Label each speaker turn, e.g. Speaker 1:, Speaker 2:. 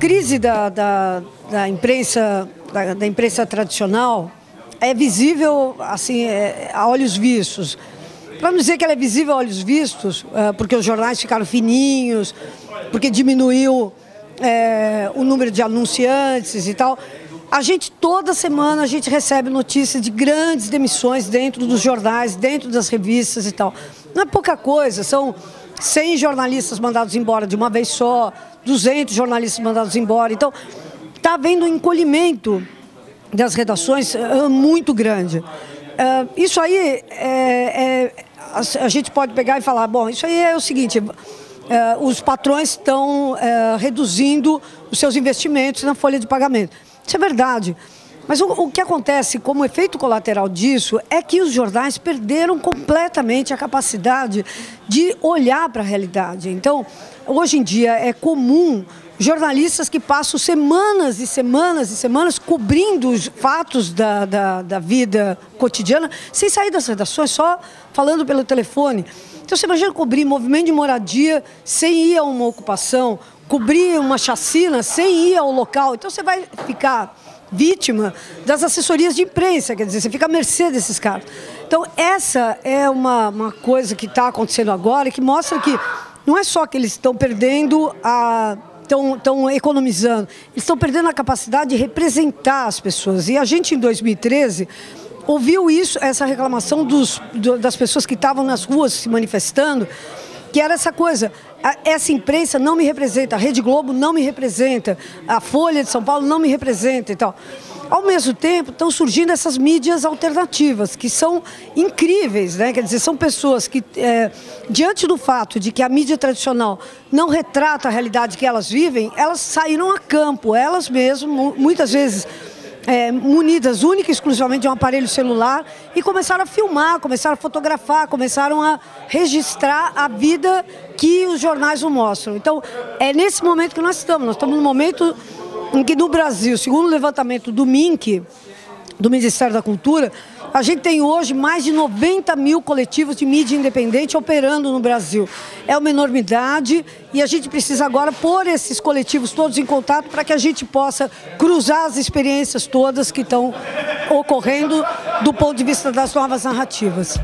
Speaker 1: crise da, da, da imprensa, da, da, imprensa tradicional é visível assim, é, a olhos vistos. Para não dizer que ela é visível a olhos vistos, é, porque os jornais ficaram fininhos, porque diminuiu é, o número de anunciantes e tal. A gente, toda semana, a gente recebe notícias de grandes demissões dentro dos jornais, dentro das revistas e tal. Não é pouca coisa, são 100 jornalistas mandados embora de uma vez só, 200 jornalistas mandados embora. Então, está havendo um encolhimento das redações uh, muito grande. Uh, isso aí, é, é, a, gente pode pegar e falar, bom, isso aí é o seguinte, os patrões estão reduzindo os seus investimentos na folha de pagamento. Isso é verdade. Mas o, o, que acontece como efeito colateral disso é que os jornais perderam completamente a capacidade de olhar para a realidade. Então, hoje em dia é comum jornalistas que passam semanas e semanas e semanas cobrindo os fatos da, da, da vida cotidiana, sem sair das redações, só falando pelo telefone. Então você imagina cobrir movimento de moradia sem ir a uma ocupação, cobrir uma chacina sem ir ao local. Então você vai ficar vítima das assessorias de imprensa, quer dizer, você fica à mercê desses caras. Então, essa é uma, uma coisa que está acontecendo agora que mostra que não é só que eles estão perdendo a. Estão economizando, eles estão perdendo a capacidade de representar as pessoas. E a gente, em 2013, ouviu isso, essa reclamação dos, das pessoas que estavam nas ruas se manifestando, que era essa coisa, essa imprensa não me representa, a Rede Globo não me representa, a Folha de São Paulo não me representa e tal. Ao mesmo tempo, estão surgindo essas mídias alternativas, que são incríveis, né? Quer dizer, são pessoas que, é, diante do fato de que a mídia tradicional não retrata a realidade que elas vivem, elas saíram a campo, elas mesmas, muitas vezes é, munidas única e exclusivamente de um aparelho celular e começaram a filmar, começaram a fotografar, começaram a registrar a vida que os jornais não mostram. Então, é nesse momento que nós estamos. Nós estamos no momento em que no Brasil, segundo o levantamento do MINC, do Ministério da Cultura, a gente tem hoje mais de 90 mil coletivos de mídia independente operando no Brasil. É uma enormidade e a gente precisa agora pôr esses coletivos todos em contato para que a gente possa cruzar as experiências todas que estão ocorrendo do ponto de vista das novas narrativas.